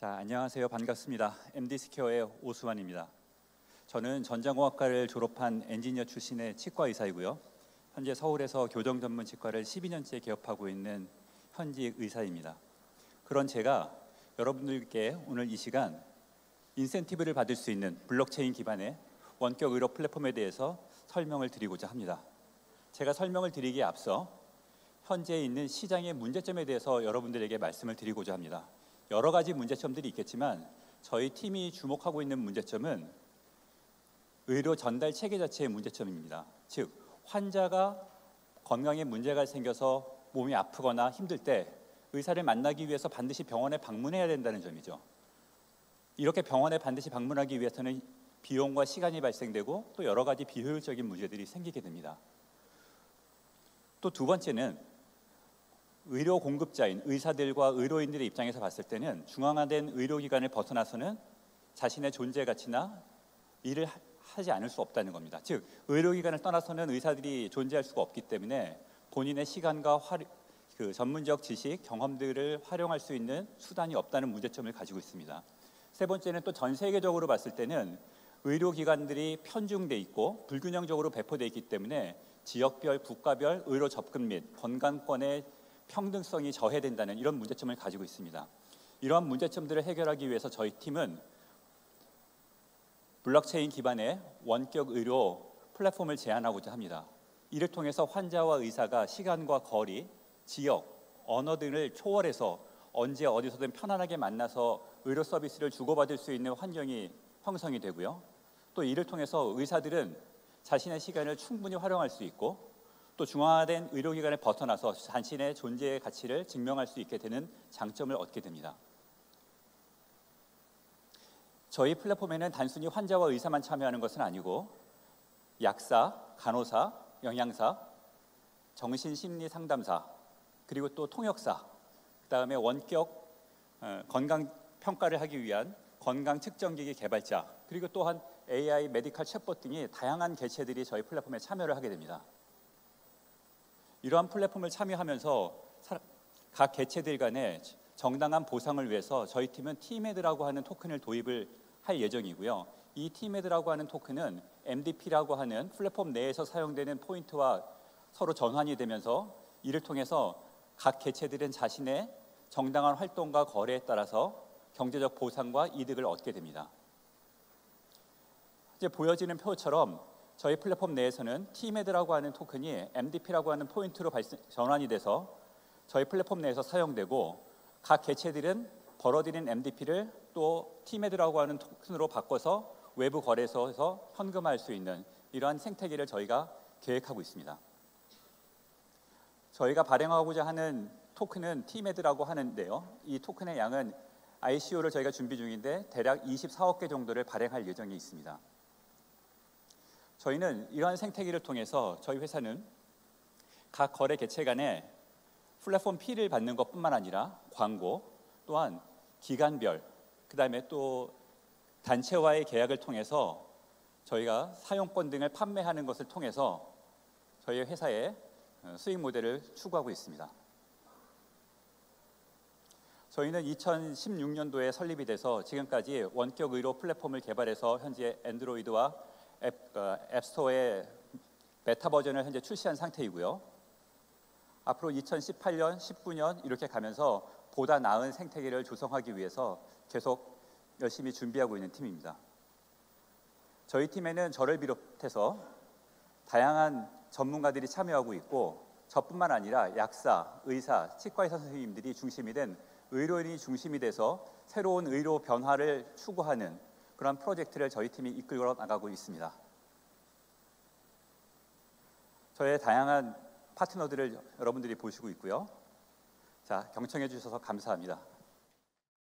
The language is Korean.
자, 안녕하세요. 반갑습니다. MD 스퀘어의 오수환입니다. 저는 전자공학과를 졸업한 엔지니어 출신의 치과 의사이고요. 현재 서울에서 교정 전문 치과를 12년째 개업하고 있는 현직 의사입니다. 그런 제가 여러분들께 오늘 이 시간 인센티브를 받을 수 있는 블록체인 기반의 원격 의료 플랫폼에 대해서 설명을 드리고자 합니다. 제가 설명을 드리기에 앞서 현재 있는 시장의 문제점에 대해서 여러분들에게 말씀을 드리고자 합니다. 여러 가지 문제점들이 있겠지만 저희 팀이 주목하고 있는 문제점은 의료 전달 체계 자체의 문제점입니다. 즉 환자가 건강에 문제가 생겨서 몸이 아프거나 힘들 때 의사를 만나기 위해서 반드시 병원에 방문해야 된다는 점이죠. 이렇게 병원에 반드시 방문하기 위해서는 비용과 시간이 발생되고 또 여러 가지 비효율적인 문제들이 생기게 됩니다. 또 두 번째는 의료 공급자인 의사들과 의료인들의 입장에서 봤을 때는 중앙화된 의료기관을 벗어나서는 자신의 존재 가치나 일을 하지 않을 수 없다는 겁니다. 즉 의료기관을 떠나서는 의사들이 존재할 수가 없기 때문에 본인의 시간과 활, 그 전문적 지식, 경험들을 활용할 수 있는 수단이 없다는 문제점을 가지고 있습니다. 세 번째는 또 전 세계적으로 봤을 때는 의료기관들이 편중돼 있고 불균형적으로 배포돼 있기 때문에 지역별, 국가별 의료 접근 및 건강권의 평등성이 저해된다는 이런 문제점을 가지고 있습니다. 이러한 문제점들을 해결하기 위해서 저희 팀은 블록체인 기반의 원격 의료 플랫폼을 제안하고자 합니다. 이를 통해서 환자와 의사가 시간과 거리, 지역, 언어 등을 초월해서 언제 어디서든 편안하게 만나서 의료 서비스를 주고받을 수 있는 환경이 형성이 되고요. 또 이를 통해서 의사들은 자신의 시간을 충분히 활용할 수 있고 또 중화된 의료기관을 벗어나서 자신의 존재의 가치를 증명할 수 있게 되는 장점을 얻게 됩니다. 저희 플랫폼에는 단순히 환자와 의사만 참여하는 것은 아니고 약사, 간호사, 영양사, 정신심리 상담사, 그리고 또 통역사, 그 다음에 원격 어, 건강 평가를 하기 위한 건강 측정기기 개발자, 그리고 또한 AI medical 챗봇 등이 다양한 개체들이 저희 플랫폼에 참여를 하게 됩니다. 이러한 플랫폼을 참여하면서 각 개체들 간의 정당한 보상을 위해서 저희 팀은 티메드라고 하는 토큰을 도입을 할 예정이고요. 이 티메드라고 하는 토큰은 MDP라고 하는 플랫폼 내에서 사용되는 포인트와 서로 전환이 되면서 이를 통해서 각 개체들은 자신의 정당한 활동과 거래에 따라서 경제적 보상과 이득을 얻게 됩니다. 이제 보여지는 표처럼 저희 플랫폼 내에서는 티메드라고 하는 토큰이 MDP라고 하는 포인트로 전환이 돼서 저희 플랫폼 내에서 사용되고 각 개체들은 벌어들인 MDP를 또 티메드라고 하는 토큰으로 바꿔서 외부 거래소에서 현금화할 수 있는 이러한 생태계를 저희가 계획하고 있습니다. 저희가 발행하고자 하는 토큰은 티메드라고 하는데요. 이 토큰의 양은 ICO를 저희가 준비 중인데 대략 24억 개 정도를 발행할 예정이 있습니다. 저희는 이러한 생태계를 통해서 저희 회사는 각 거래 개체 간에 플랫폼 피를 받는 것뿐만 아니라 광고 또한 기간별 그 다음에 또 단체와의 계약을 통해서 저희가 사용권 등을 판매하는 것을 통해서 저희 회사의 수익 모델을 추구하고 있습니다. 저희는 2016년도에 설립이 돼서 지금까지 원격 의료 플랫폼을 개발해서 현재 앤드로이드와 앱, 어, 앱스토어의 베타 버전을 현재 출시한 상태이고요. 앞으로 2018년, 19년 이렇게 가면서 보다 나은 생태계를 조성하기 위해서 계속 열심히 준비하고 있는 팀입니다. 저희 팀에는 저를 비롯해서 다양한 전문가들이 참여하고 있고 저뿐만 아니라 약사, 의사, 치과의사 선생님들이 중심이 된 의료인이 중심이 돼서 새로운 의료 변화를 추구하는 그런 프로젝트를 저희 팀이 이끌어 나가고 있습니다. 저의 다양한 파트너들을 여러분들이 보시고 있고요. 자, 경청해 주셔서 감사합니다.